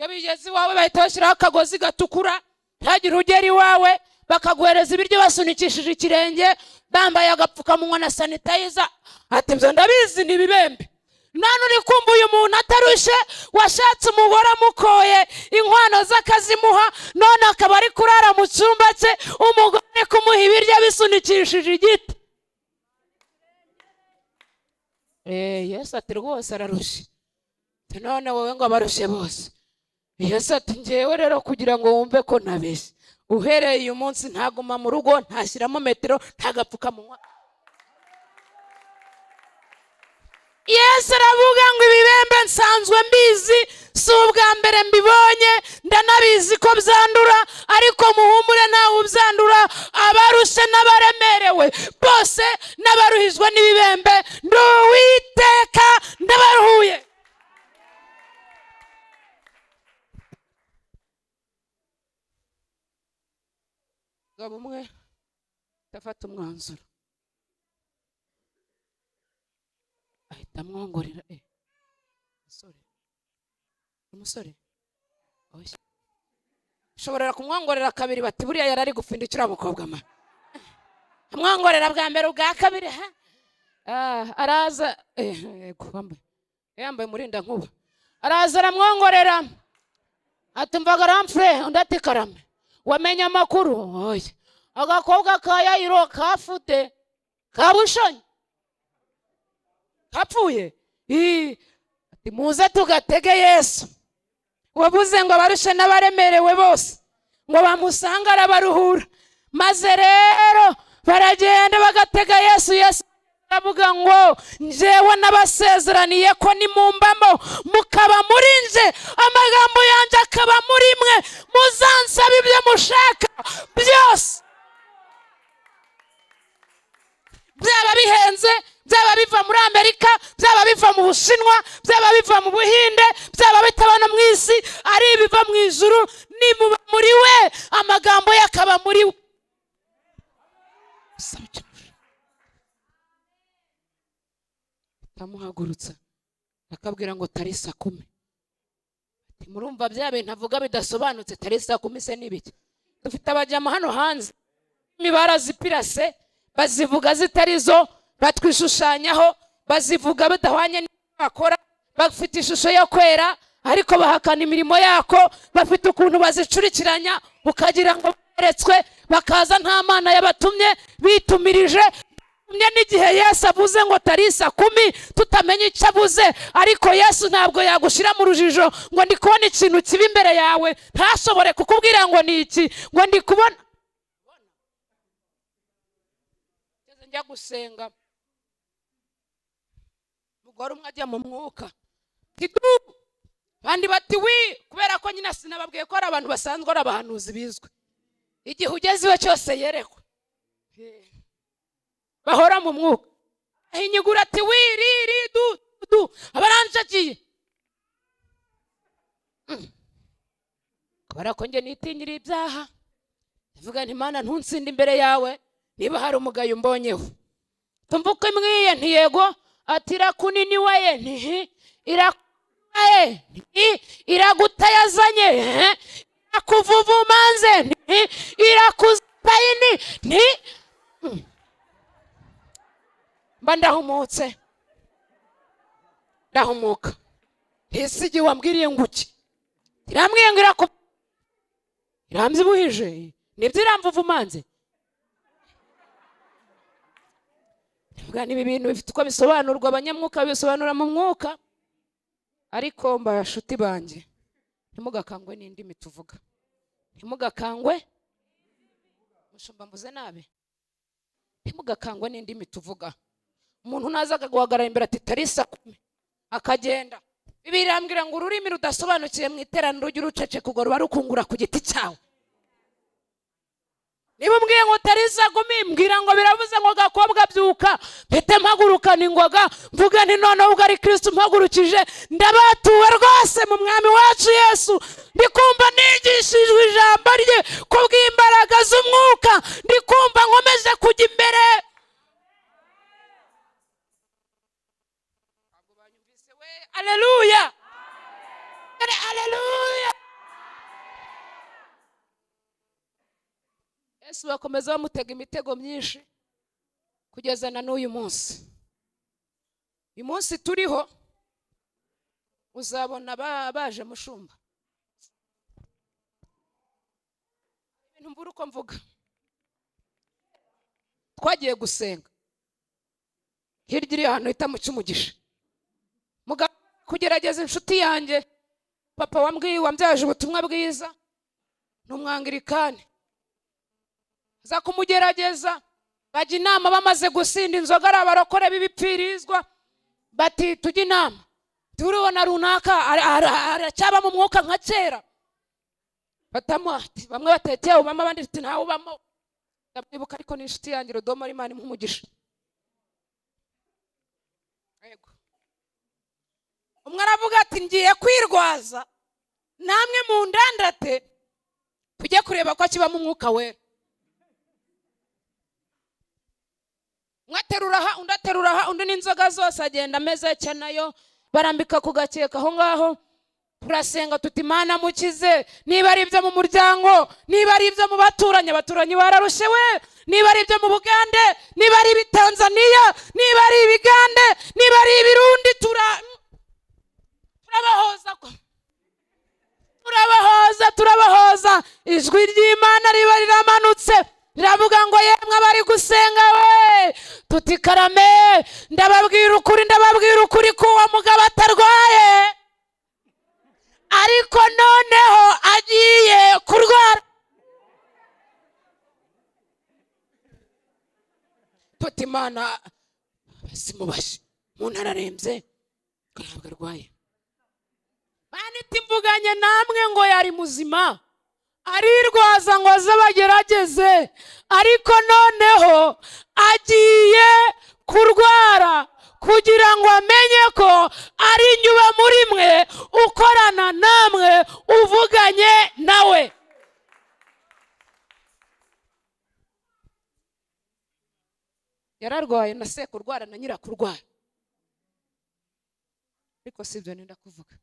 Iyo bigeze iwawe bahita bashyiraho akagozi gatukura ntihagire ugera iwawe bakaguhereza ibiryo basunikishije ikirenge bambaye agapfukamunwa na sanitayiza ati ibyo ndabizi ni ibibembe. None uri kumva uyu muntu atarushe? Washatse umugore amukoye inkwano z'akazimuha none akaba ari kurara mu cyumba cye umugore ari kumuha ibiryo bisunikishije igiti. Eh, yesu ati rwose ararushe. Ati, none wowe ngo abarushe bose. Yesu ati ngewe rero kugira ngo wumve ko ntabeshye uhereye uyu munsi ntaguma mu rugo ntashyiramo metero ntagapfukamunwa. Yesu aravuga ngo ibibembe nsanzwe mbizi si ubwa mbere mbibonye ndanabizi ko byandura ariko muhumure ntawe ubyandura abarushe n'abaremerewe bose n'abaruhijwe n'ibibembe. Ndi uwiteka ndabaruhuye. Umugabo umwe ndafata umwanzuro. Ahita amwongorera eh umusore. Umusore? Ushobora kumwongorera kabiri bati buriya yari ari gupfindikira umukobwa ma. Amwongorera bwa mbere ubwa kabiri ha? Ah, araza eh, wambaye yambaye umurinda nkuba araza aramwongorera. Atumvaga ramfure undi ati karame. Wamenye amakuru? Agakobwa ka yayiro kafute kabushonye. Kapfuye? Muze tugatege yesu. Wavuze ngo abarushe n'abaremerewe bose ngo bamusange arabaruhura maze rero baragenda bagatega yesu yesu aravuga ngo njyewe nabasezeraniye ko nimumbamo mukaba muri nje amagambo yanjye akaba muri mwe. Muzansaba ibyo mushaka byose. Byaba bihenze byaba biva muri amerika byaba biva mu bushinwa byaba biva mu buhinde byaba bitaba no mu isi. Ari ibiva mu ijuru nimuba muri we. Amagambo ye akaba muri we. Ndamuhagurutsa akabwira ngo tari saa kumi murumva bya bintu avuga bidasobanutse tari saa kumi se n'ibiki dufite abajyama hano hanze. Imibara zipirase bazivuga zitari zo batwishushanyaho bazivuga bidahwanye n'ibyo bakora bafite ishusho yo kwera ariko bahakana imirimo yako bafite ukuntu bazicurikiranya ukagira ngo beretswe bakaza nta mana yabatumye bitumirije tumye n'igihe yesu avuze ngo tarisa kumi tutamenye icyo avuze ariko yesu ntabwo yagushyira mu rujijo ngo ndi kubona ikintu kibi imbere yawe. Ntashobore kukubwira ngo ni iki ngo ndi kubona. Njya gusenga. Umugore umwe ajya mu mwuka. Abandi bati wi! Kubera ko nyine sinababwiye ko hari abantu basanzwe ari abahanuzi bizwi igihe ugeze iwe cyose yerekwa. Bahora mu mwuka. Ahinyigura ati wiriri du du. Abarancakiye kubera ko njye nitinyira ibyaha. Ndavuga nti mana ntunsinde imbere yawe. Niba hari umugayo umbonyeho tumva uko imwiye ntiyego ati irakunini waye ntihi irakubaye ntihi iragutayazanye irakuvuvumanze ntihi irakuzayini nti Mm. Mba ndahumutse ndahumuka ese igihe wambwiriye ngo uki? Irambwiye ngo iraku irambyibuhije ni byo iramvuvumanze niba ibintu bifite uko bisobanurwa. Abanyamwuka bisobanura mu mwuka. Ariko mbashuti banjye. Ntimugakangwe n'indimi tuvuga. Ntimugakangwe. Mushumba mbuze nabi. Ntimugakangwe n'indimi tuvuga. Umuntu naza akaguhagarara imbere ati tarisa kumi akagenda. Bibiri irambwira ngo ururimi rudasobanukiye mu iteraniro ujye uruceceka ubwo ruba rukungura ku giti cyawe. Niba umbwiye ngo tarisa kumi mbwira ngo biravuze ngo gakobwa byuka mpite mpagurukana ingoga mvuga nti noneho ubwo ari kirisitu mpagurukije ndabatuwe rwose mu mwami wacu yesu. Ndikumva nigishijwe ijambo rye ku bw'imbaraga z'umwuka. Ndikumva nkomeje kujya imbere. Aleluya. Aleluya. Yesu bakomeza bamutega imitego myinshi kugeza na n'uyu munsi. Uyu munsi turiho uzabona ba- baje mushumba ibintu mbura uko mvuga. Twagiye gusenga. Hirya iri ahantu hita mu cy'umugisha. Mugabo kugerageza inshuti yanjye. Papa wambwiye wambyaje ubutumwa bwiza. Ni umwangirikani za kumugerageza. Bajya inama bamaze gusinda inzoga ari abarokore b'ibipfirizwa. Bati tujye inama. Turabona runaka ara- ara- aracyaba mu mwuka nka kera. Batamu ati bamwe batekeye ubamo abandi ntawe ubamo ndamwibuka ariko ni inshuti yanjye rodomo imana imuha umugisha. Umwe aravuga ati ngiye kwirwaza. Namwe mu ndandate tujye kureba ko kibamo umwuka wera. Umwe aha undi aterura aha undi n'inzoga zose agenda ameze cye na yo barambika ku gakeka. Aho ngaho turasenga tuti imana mukize niba ari ibyo mu muryango niba ari ibyo mu baturanyi. Abaturanyi bararushye we niba ari ibyo mu bugande niba ari ibi tanzaniya niba ari ibigande niba ari ibirundi tura turabahoza turabahoza turabahoza. Ijwi ry'imana riba riramanutse. Riravuga ngo yemwe abari gusenga we. Tuti karame ndababwira ukuri ndababwira ukuri ko uwo mugabo atarwaye. Ariko noneho agiye kurwara. Tuti imana simubashe umuntu ararembye ntabwo arwaye. Banita imvuganye namwe ngo yari muzima. Arirwaza ngo aze bagerageze ariko noneho agiye kurwara kugira ngo amenye ko ari inyuba muri mwe ukorana namwe uvuganye nawe. Yararwaye na se kurwara na nyirakurwara. Ariko si ibyo nenda kuvuga.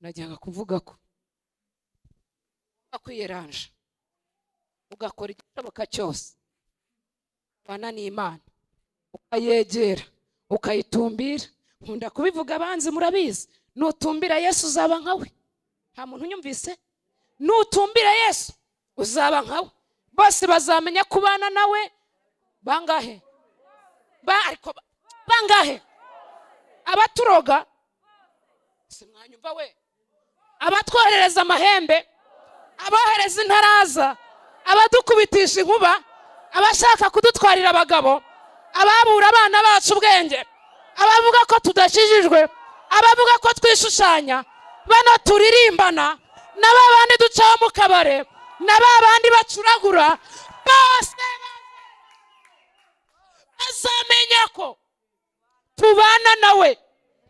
Najyaga kuvuga ko. Kwiyeranja ugakora igishoboka cyose. Ubana n'imana. Ukayegera. Ukayitumbira. Nkunda kubivuga abanzi murabizi. Nutumbira yesu uzaba nkawe nta muntu unyumvise? Nutumbira yesu uzaba nkawe bose bazamenya ko ubana nawe bangahe? Bangahe? Abaturoga? Si mwanyumva we? Abatwoherereza amahembe abohereza intaraza abadukubitisha inkuba abashaka kudutwarira abagabo ababura abana bacu ubwenge abavuga ko tudakijijwe abavuga ko twishushanya bano turirimbana na ba bandi ducaho mu kabare na ba bandi bacuragura bose bazamenya ko tubana nawe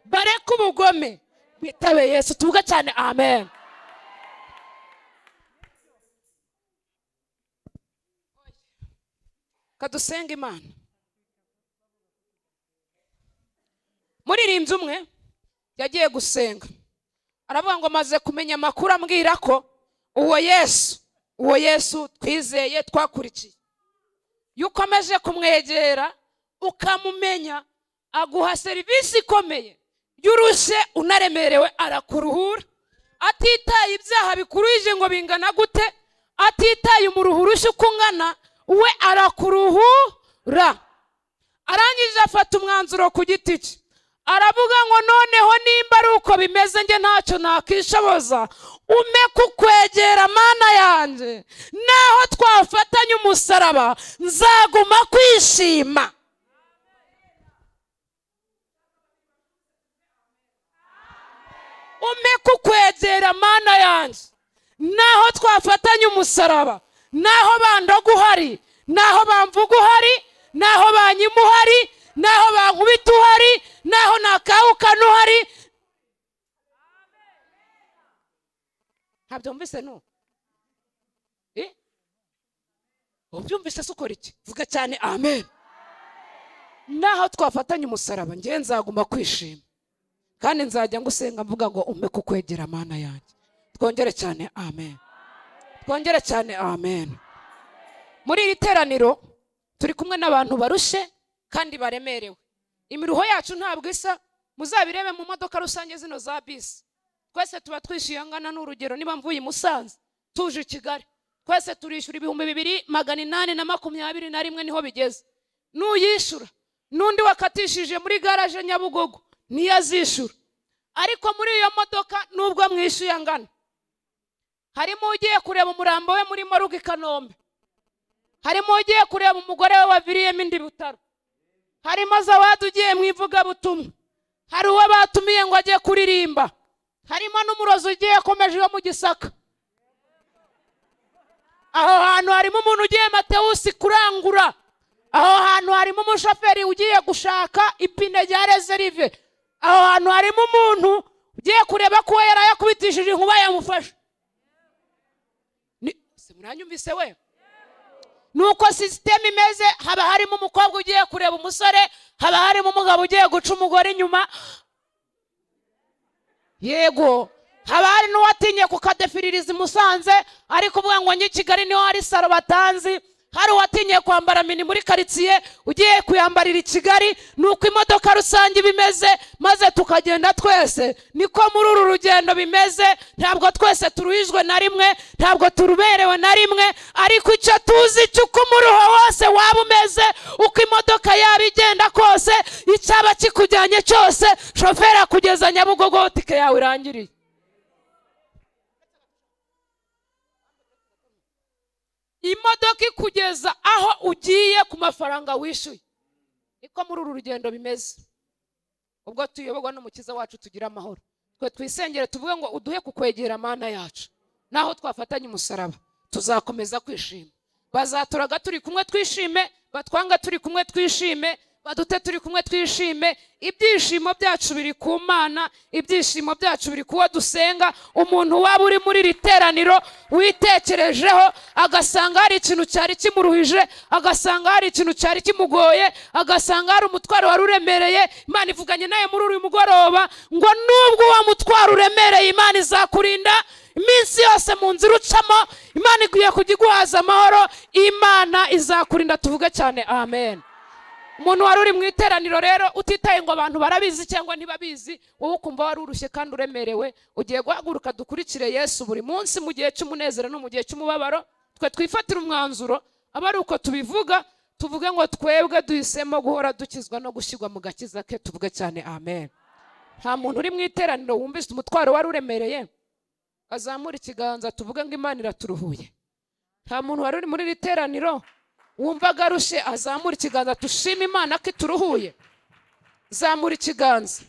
bareke ubugome. Bitabe yesu tuvuge cyane. Amen. Kadusenga imana. Muririmbyi umwe yagiye gusenga. Aravuga ngo maze kumenya amakuru ambwira ko uwo yesu uwo yesu twizeye twakurikiye. Iyo ukomeje kumwegera ukamumenya aguha serivisi ikomeye. Iyo urushye unaremerewe arakuruhura. Atitaye ibyaha bikuruhije ngo bingana gute? Atitaye umuruhu urushye uko ungana we arakuruhura. Arangije afata umwanzuro ku giti cye. Aravuga ngo noneho nimba ari uko bimeze njye ntacyo nakishoboza. Ume kukwegera mana yanjye. Naho twafatanya umusaraba nzaguma kwishima. Ume kukwegera mana yanjye. Naho twafatanya umusaraba. Naho bandoga uhari. Naho bamvuga uhari. Naho banyima uhari. Naho bankubita uhari. Naho nakawukana uhari. Ntabyumvise nu? Eh? ubyumvise se ukora iki? Vuga cyane amen. Naho twafatanya umusaraba. Ngewe nzaguma kwishima. Kandi nzajya ngusenga mvuga ngo umpe kukwegera mana yanjye. Twongere cyane amen. Twongere cyane amen. Muri iri teraniro turi kumwe n'abantu barushe kandi baremerewe. Imiruho yacu ntabwo isa. Muzabirebe mu modoka rusange zino za bisi twese tuba twishyuye angana n'urugero. Niba mvuye i musanze tuje i kigali. Twese turishyura ibihumbi bibiri magana inani na makumyabiri na rimwe ni ho bigeze. N'uyishyura. N'undi wakatishije muri garaje nyabugogo. Niyo azishyura ariko muri iyo modoka nubwo mwishyuye angana harimo ugiye kureba umurambo we muri moruge i kanombe. Harimo ugiye kureba umugore we waviriyemo indi butaro. Harimo zawadi ugiye mu ivugabutumwa. Hari uwo batumiye ngo ajye kuririmba. Harimo n'umurozi ugiye akomeje iwe mu gisaka. Aho hantu harimo umuntu ugiye matewusi kurangura. Aho hantu harimo umushoferi ugiye gushaka ipine rya rezerive aho hantu harimo umuntu ugiye kureba ko we yarayakubitishije inkuba yamufashe. Ni- se muranyumvise we? Nuko sisiteme imeze haba harimo umukobwa ugiye kureba umusore haba harimo umugabo ugiye guca umugore inyuma. Yego haba hari n'uwatinye kukadefiririza i musanze ari kuvuga ngo njye i kigali ni ho hari saro batanzi hari uwatinye kwambara mini muri karitsiye ugiye kuyambarira i kigali ni uko imodoka rusange iba imeze maze tukagenda twese. Niko muri uru rugendo bimeze ntabwo twese turuhijwe na rimwe ntabwo turuberewe na rimwe ariko icyo tuzi cy'uko umuruho wose waba umeze uko imodoka yaba igenda kose icyaba kikujyanye cyose shoferi akugeza nyabugogo tike yawe irangiriye. Imodoka ikugeza aho ugiye ku mafaranga wishyuye. Niko muri uru rugendo bimeze. Ubwo tuyoborwa n'umukiza wacu tugira amahoro. Twe twisengere tuvuge ngo uduhe kukwegera mana yacu. Naho twafatanya umusaraba. Tuzakomeza kwishima. Bazaturaga turi kumwe twishime batwanga turi kumwe twishime badute turi kumwe twishime. Ibyishimo byacu biri ku mana ibyishimo byacu biri kuwo dusenga. Umuntu waba uri muri iri teraniro witekerejeho agasanga hari ikintu cyari kimuruhije agasanga hari ikintu cyari kimugoye agasanga hari umutwaro wari uremereye. Imana ivuganye nawe muri uyu mugoroba ngo nubwo uwo mutwaro uremereye imana izakurinda iminsi yose mu nzira ucamo. Imana ikwiye kujya iguhaza amahoro imana izakurinda tuvuge cyane amen. Umuntu wari uri mu iteraniro rero utitaye ngo abantu barabizi cyangwa ntibabizi wowe ukumva wari urushye kandi uremerewe ugiye guhaguruka dukurikire yesu buri munsi mu gihe cy'umunezero no mu gihe cy'umubabaro. Twe twifatire umwanzuro aba ari uko tubivuga tuvuge ngo twebwe duhisemo guhora dukizwa no gushyirwa mu gakiza ke tuvuge cyane amen. Nta muntu uri mu iteraniro wumvise umutwaro wari uremereye azamura ikiganza tuvuge ngo imana iraturuhuye. Nta muntu wari uri muri iri teraniro wumvaga arushe azamura ikiganza tushima imana ko ituruhuye. Zamura ikiganza.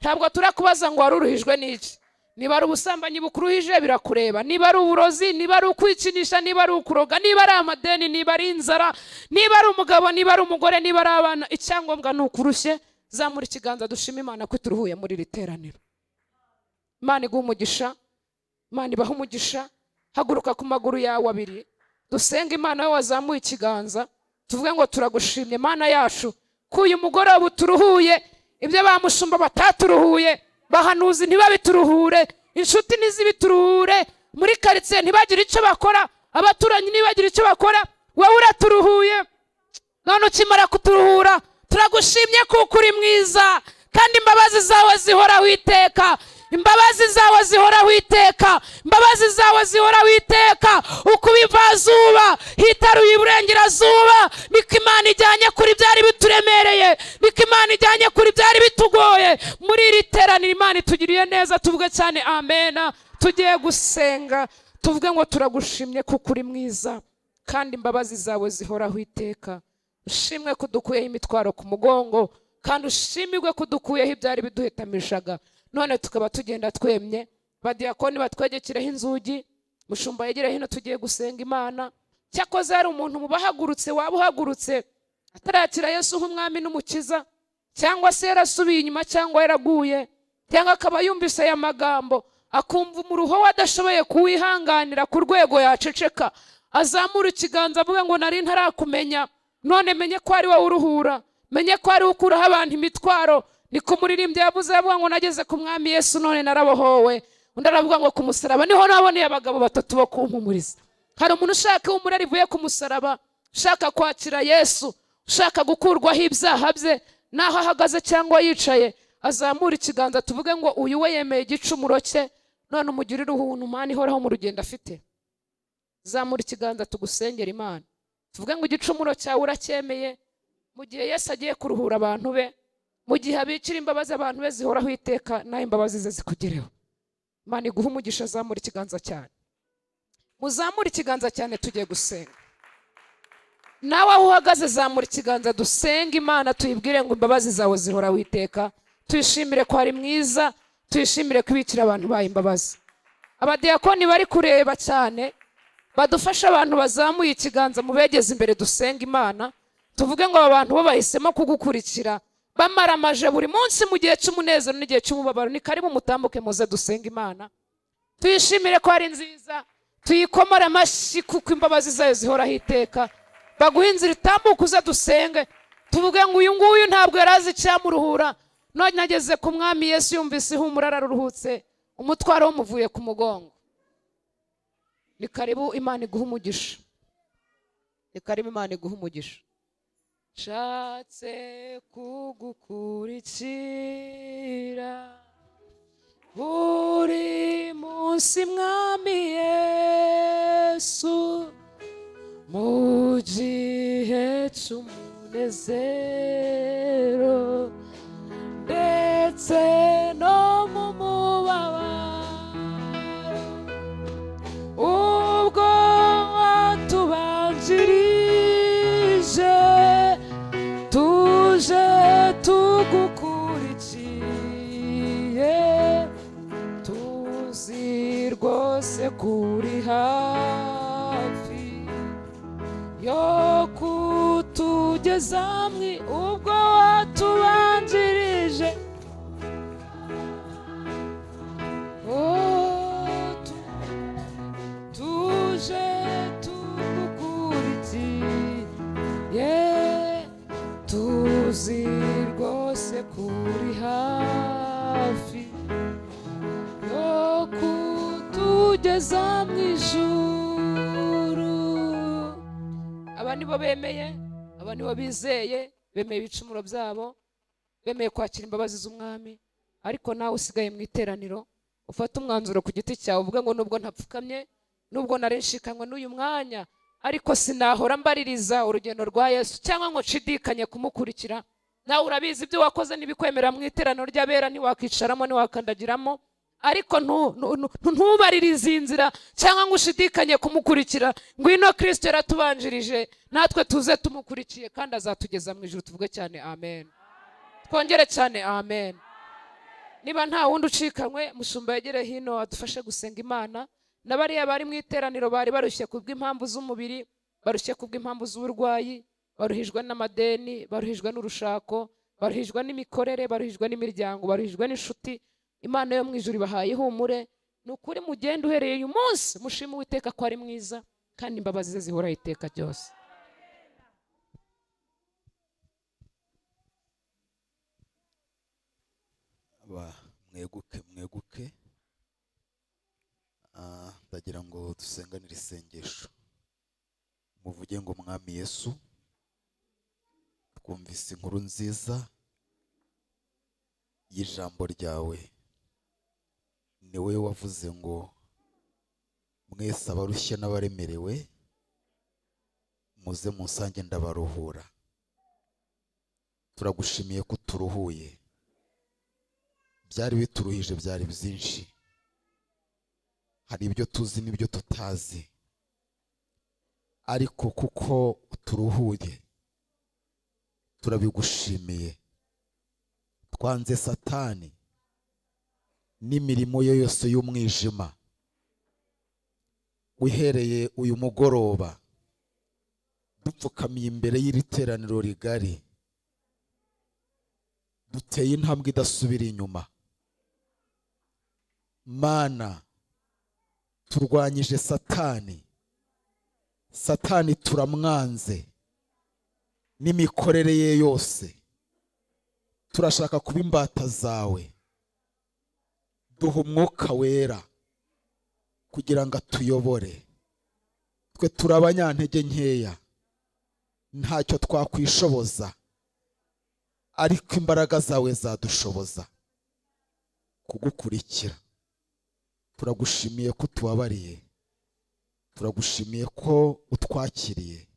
Ntabwo turakubaza ngo wari uruhijwe n'iki. Niba ari ubusambanyi bukuruhije birakureba. Niba ari uburozi niba ari ukwikinisha niba ari ukuroga niba ari amadeni niba ari inzara niba ari umugabo niba ari umugore niba ari abana icyangombwa ni ukurushye. Zamura ikiganza dushima imana ko turuhuye muri iri teraniro. Imana iguha umugisha. Imana ibaha umugisha. Haguruka ku maguru yawe abiri. Dusenga imana we wazamuye ikiganza tuvuge ngo turagushimye imana yacu ko uyu mugoroba uturuhuye ibyo bamushumba bataturuhuye bahanuzi ntibabituruhure inshuti ntizibituruhure muri karitsiye ntibagire icyo bakora abaturanyi ntibagire icyo bakora wowe uraturuhuye none ukimara kuturuhura turagushimye kuko uri mwiza kandi imbabazi zawe zihoraho iteka imbabazi zawe zihoraho iteka imbabazi zawe zihoraho iteka uko ibivazuba hitaruye iburengerazuba. Niko imana ijyanye kuri byari bituremereye. Niko imana ijyanye kuri byari bitugoye. Muri iri teraniro imana itugiriye neza tuvuge cyane amena tugiye gusenga tuvuge ngo turagushimye kuko uri mwiza. Kandi imbabazi zawe zihoraho iteka ushimwe ko dukuyeho imitwaro ku mugongo kandi ushimirwe ko dukuyeho ibyari biduhetamishaga none tukaba tugenda twemye. Badiyakoni batwegekireho inzugi mushumba yegere hino tugiye gusenga imana. Cyakoze hari umuntu mu bahagurutse waba uhagurutse atarakira yesu nk'umwami n'umukiza cyangwa se yarasubiye inyuma cyangwa yaraguye cyangwa akaba yumvise aya magambo akumva umuruho we adashoboye kuwihanganira ku rwego yaceceka azamura ikiganza avuga ngo nari ntarakumenya none menye ko ari wowe uruhura menye ko ari ukuraho abantu imitwaro niko umuririmbyi yavuze avuga ngo nageze ku mwami yesu none narabohowe. Undi aravuga ngo ku musaraba. Niho naboneye abagabo batatu bo kumpumuriza. Hari umuntu ushaka ihumure rivuye ku musaraba ushaka kwakira yesu ushaka gukurwaho ibyaha bye n'aho ahagaze cyangwa yicaye azamura ikiganza tuvuge ngo uyu we yemeye igicumuro cye none umugirire ubuntu umwana ihoraho mu rugendo afite. Zamura ikiganza tugusengera imana. Tuvuge ngo igicumuro cyawe uracyemeye mu gihe yesu agiye kuruhura abantu be mu gihe abikira imbabazi abantu be zihoraho iteka naho imbabazi ze zikugereho. Imana iguha umugisha azamura ikiganza cyane. Muzamure ikiganza cyane tugiye gusenga. Nawe aho uhagaze zamura ikiganza dusenga imana tuyibwire ngo imbabazi zawe zihoraho iteka tuyishimire ko ari mwiza tuyishimire ko ibikira abantu bayo imbabazi. Abadiyakoni bari kureba cyane badufashe abantu bazamuye ikiganza mu begeze imbere dusenga imana. Tuvuge ngo aba bantu bo bahisemo kugukurikira bamaramaje buri munsi mu gihe cy'umunezero n'igihe cy'umubabaro. Ni karibu mutambuke muze dusenga imana. Tuyishimire ko ari nziza. Tuyikomore amashyi kuko imbabazi zayo zihoraho iteka. Baguha inzira itambuka uze dusenge. Tuvuge ngo uyu nguyu ntabwo yari azi icyamuruhura none ageze ku mwami yesu yumvise ihumura araruhutse umutwaro wumuvuye ku mugongo. Ni karibu imana iguha umugisha. Ni karibu imana iguha umugisha. Nshatse kugukurikira. Buri munsi mwami yesu mu gihe cy'umunezero ndetse mwi ubwo watubanjirije tu- tuje tugukurikiye tuzi rwose kuri hafi yo kutugeza mu ijuru. Aba nibo bemeye? Aba nibo bizeye bemeye ibicumuro byabo bemeye kwakira imbabazi z'umwami ariko nawe usigaye mu iteraniro ufate umwanzuro ku giti cyawe uvuge ngo nubwo ntapfukamye nubwo nari nshikanywe n'uyu mwanya ariko sinahora mbaririza urugendo rwa yesu cyangwa ngo nshidikanye kumukurikira. Nawe urabizi ibyo wakoze ntibikwemerera mu iteraniro ry'abera ntiwakicaramo ntiwakandagiramo ariko ntu- ntu- ntu- ntubaririze iyi nzira cyangwa ngo ushidikanye kumukurikira. Ngwino kirisito yaratubanjirije natwe tuze tumukurikiye kandi azatugeza mu ijuru tuvuge cyane amen. Twongere cyane amen. Niba nta wundi ucikanywe mushumba yegere hino adufashe gusenga imana. Na bariya bari mu iteraniro bari barushye kubw'impamvu z'umubiri barushye kubw'impamvu z'uburwayi baruhijwe n'amadeni baruhijwe n'urushako baruhijwe n'imikorere baruhijwe n'imiryango baruhijwe n'inshuti imana yo mu ijuru ibahaye ihumure ni ukuri mugende uhereye uyu munsi mushime uwiteka ko ari mwiza kandi imbabazi ze zihoraho iteka ryose. Mweguke mweguke. Ah, ndagira ngo dusenganire isengesho. Muvuge ngo mwami yesu twumvise inkuru nziza y'ijambo ryawe. Ni wowe wavuze ngo mwese abarushye n'abaremerewe muze munsange ndabaruhura. Turagushimiye ko uturuhuye. Byari bituruhije byari byinshi. Hari ibyo tuzi n'ibyo tutazi. Ariko kuko uturuhuye turabigushimiye. Twanze satani. N'imirimo ye yose y'umwijima uhereye uyu mugoroba. Dupfukamiye imbere y'iri teraniro rigari. Duteye intambwe idasubira inyuma. Mana turwanyije satani. Satani turamwanze n'imikorere ye yose. Turashaka kuba imbata zawe. Duha umwuka wera kugira ngo atuyobore. Twe turi abanyantege nkeya. Ntacyo twakwishoboza ariko imbaraga zawe zadushoboza kugukurikira. Turagushimiye ko utubabariye. Turagushimiye ko utwakiriye.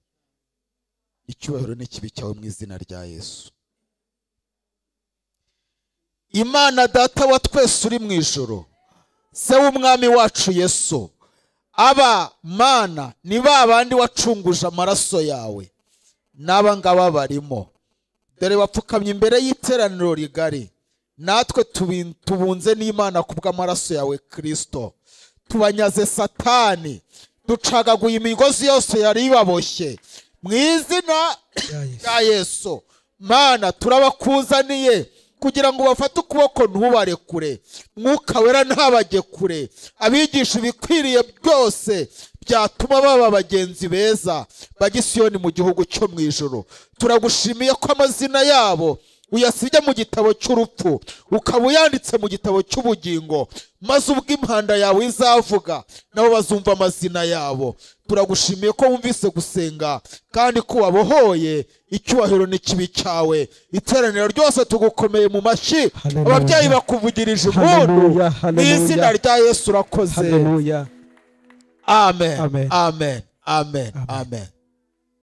Icyubahiro n'ikibi cyawe mu izina rya yesu. Imana data wa twese uri mu ijoro. Se w'umwami wacu yesu. Aba mana ni ba bandi wacunguje amaraso yawe. N'aba ngaba barimo. Dore bapfukamye imbere y'iteraniro rigari. Natwe tubunze n'imana ku bw'amaraso yawe kirisito tubanyaze satani. Ducagaguye imigozi yose yari ibaboshye. Mu izina rya yesu. Mana turabakuzaniye. Kugira ngo bafate ukuboko ntubarekure mwuka wera ntabajye kure. Abigisha ibikwiriye byose byatuma baba bagenzi beza. Bagisiyoni mu gihugu cyo mu ijoro turagushimiye ko amazina yabo uyasige mu gitabo cy'urupfu. Ukaba uyanditse mu gitabo cy'ubugingo. Maze ubwo impanda yawe izavuga nabo bazumva amazina yabo. Turagushimiye ko wumvise gusenga kandi ko wabohoye icyubahiro ni kibi cyawe. Iteraniro ryose tugukomeye mu mashyi. Ababyeyi bakuvugirije impundu ni mu izina rya yesu urakoze. Amen. Amen. Amen. amen